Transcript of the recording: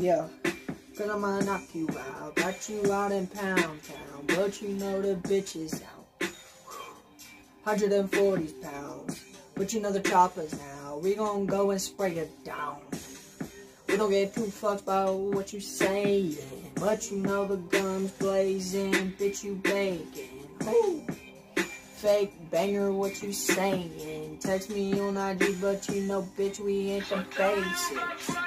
Yeah. Cause I'm gonna knock you out. Got you out in Pound Town. But you know the bitch is out. 140 pounds. But you know the choppers now. We gon' go and spray it down. We don't get too fucked about what you saying. But you know the guns blazing. Bitch, you baking. Ooh. Fake banger, what you saying? Text me on IG, but you know, bitch, we ain't the basics.